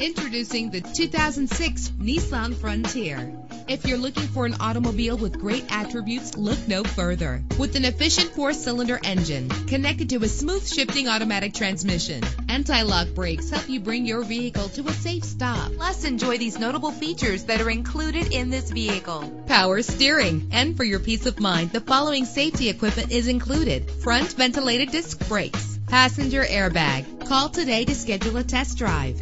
Introducing the 2006 Nissan Frontier. If you're looking for an automobile with great attributes, look no further. With an efficient four-cylinder engine connected to a smooth shifting automatic transmission, anti-lock brakes help you bring your vehicle to a safe stop. Plus, enjoy these notable features that are included in this vehicle. Power steering. And for your peace of mind, the following safety equipment is included. Front ventilated disc brakes, passenger airbag. Call today to schedule a test drive.